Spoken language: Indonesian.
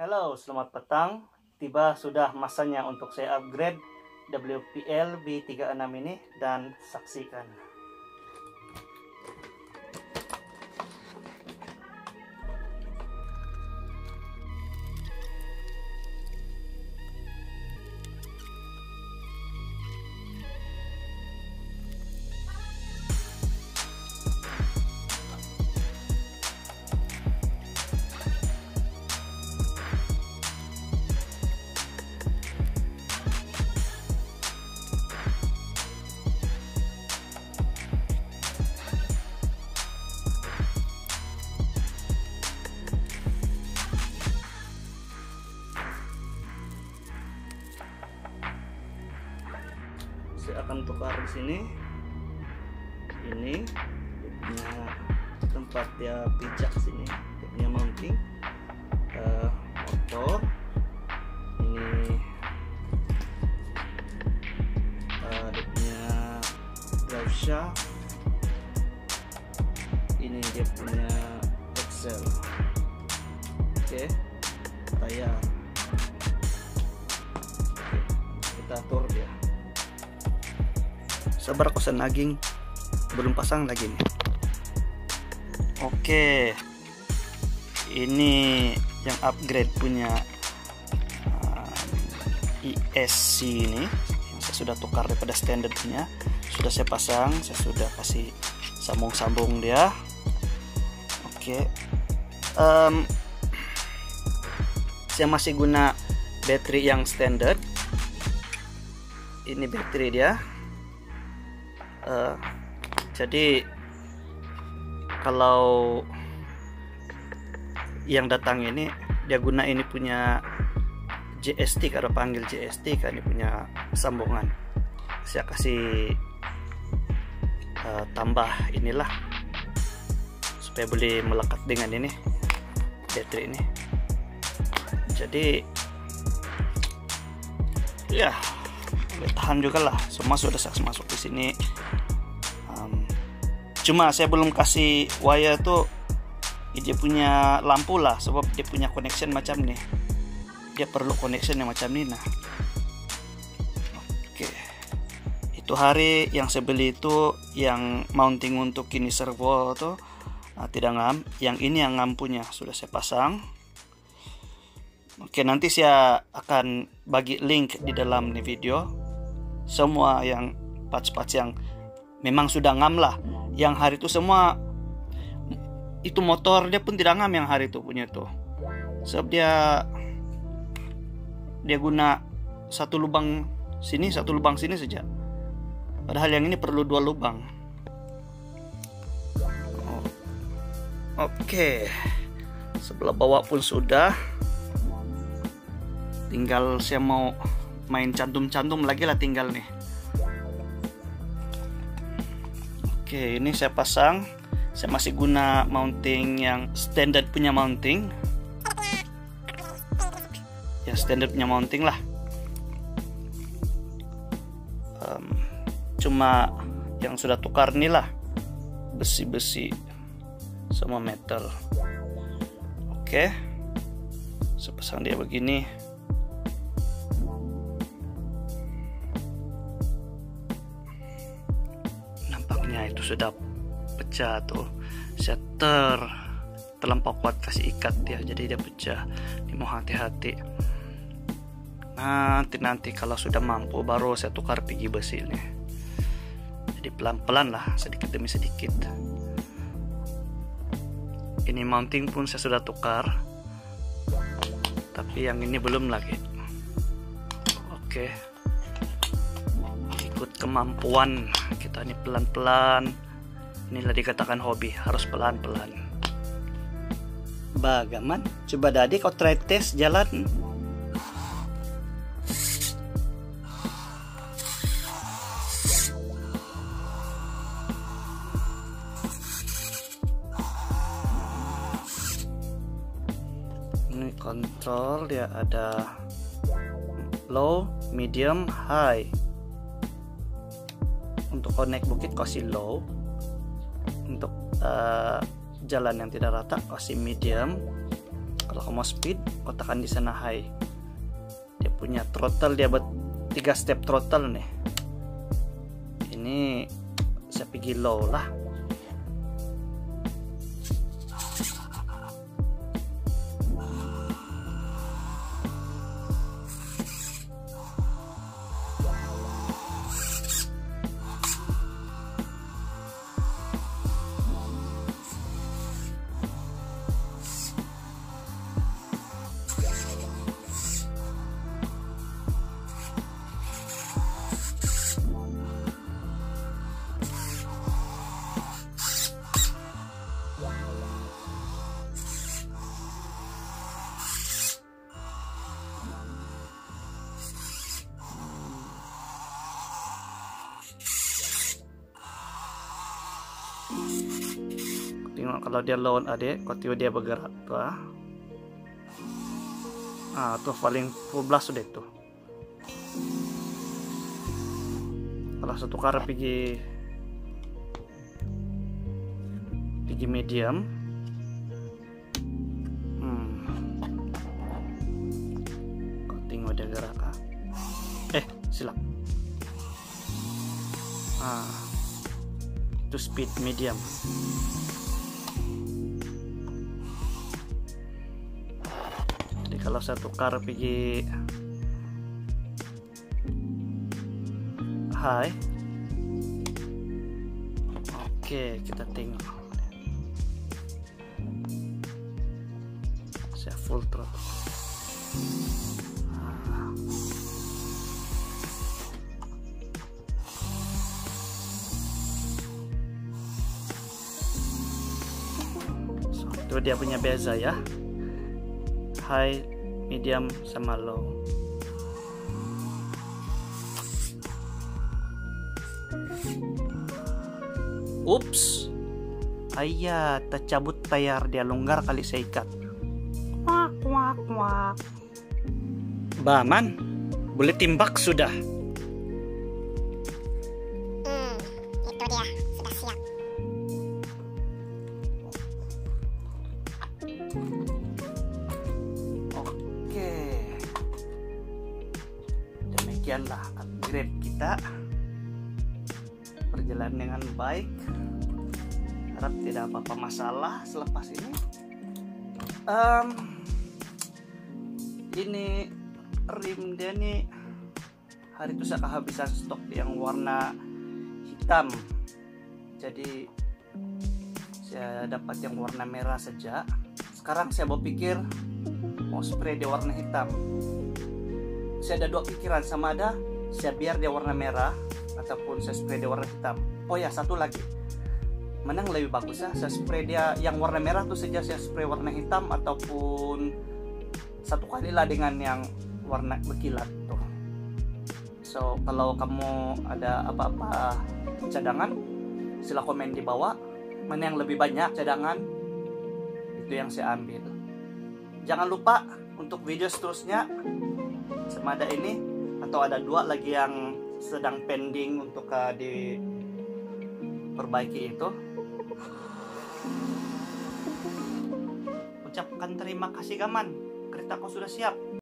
Halo, selamat petang. Tiba sudah masanya untuk saya upgrade WPL B36 ini dan saksikan. Saya akan tukar di sini. Ini dia punya tempat dia pijak sini. Dia punya mounting. Uh, motor. Ini uh, dia punya drive shaft ini dia punya axle oke okay. tayar kita atur sabar kosan naging. Belum pasang lagi nih oke. Ini yang upgrade punya uh, ISC ini. Yang saya sudah tukar daripada standard punya sudah saya pasang saya sudah kasih sambung-sambung dia. Oke. Um, saya masih guna baterai yang standard. Ini baterai dia uh, jadi kalau yang datang ini dia guna ini punya JST kalau panggil JST kan ini punya sambungan. Saya kasih uh, tambah inilah supaya boleh melekat dengan ini baterai ini. Jadi ya boleh tahan juga lah. Semua sudah saya masuk di sini. Um, cuma saya belum kasih wire tuh dia punya lampu lah sebab dia punya connection macam nih dia perlu connection yang macam ini nah. Oke. Itu hari yang saya beli itu yang mounting untuk kini servo tuh nah, tidak ngam. Yang ini yang ngam punya sudah saya pasang. Oke nanti saya akan bagi link di dalam nih video semua yang parts-parts yang memang sudah ngam lah. Yang hari itu semua itu motor dia pun tidak ngam yang hari itu punya itu. Sebab dia dia guna satu lubang sini satu lubang sini saja. Padahal yang ini perlu dua lubang. Oke. Sebelah bawah pun sudah. Tinggal saya mau main cantum-cantum lagi lah tinggal nih. Oke ini saya pasang. Saya masih guna mounting yang standard punya mounting. Ya standard punya mounting lah. Um, cuma yang sudah tukar nih lah. Besi-besi sama metal oke saya pasang dia begini itu sudah pecah tuh. Saya ter terlampau kuat kasih ikat dia jadi dia pecah. Ini mau hati-hati. Nanti nanti kalau sudah mampu baru saya tukar pigi besi ini jadi pelan-pelan lah sedikit demi sedikit. Ini mounting pun saya sudah tukar. Tapi yang ini belum lagi. Oke. ikut kemampuan kita ini pelan-pelan. Inilah dikatakan hobi harus pelan-pelan. Bagaimana coba tadi kau try test jalan. Ini kontrol dia ada low medium high untuk connect bukit kasih low. Untuk uh, jalan yang tidak rata kasih medium. Kalau kamu speed kau tekan di sana high. Dia punya throttle dia buat tiga step throttle nih. Ini saya pergi low lah tengok kalau dia lawan adik tengok dia bergerak tuh ah. Ah tuh paling full blast sudah tuh kalau satu kara pergi pergi medium. Hmm. kau tengok dia gerak ah. Eh silap. Ah. To speed medium jadi kalau saya tukar pergi high oke kita tengok. Saya full throttle. Itu dia punya beza ya. High medium sama low ups. Ayah tercabut tayar dia longgar kali saya ikat. Wak wak wak. Baman, boleh timbak sudah. Hmm, itu dia, sudah siap. Demikianlah upgrade kita. Berjalan dengan baik. Harap tidak apa-apa masalah selepas ini. Em, ini rim dia nih hari itu saya kehabisan stok yang warna hitam. Jadi saya dapat yang warna merah saja. Sekarang saya mau pikir mau spray dia warna hitam saya ada dua pikiran sama ada saya biar dia warna merah ataupun saya spray dia warna hitam. Oh ya satu lagi. Mana yang lebih bagus ya saya spray dia yang warna merah tuh saja saya spray warna hitam ataupun satu kali lah dengan yang warna berkilat tuh. So kalau kamu ada apa-apa cadangan sila komen di bawah. Mana yang lebih banyak cadangan? Itu yang saya ambil. Jangan lupa untuk video seterusnya semada ini atau ada dua lagi yang sedang pending untuk uh, diperbaiki itu. Ucapkan terima kasih gaman kereta kau sudah siap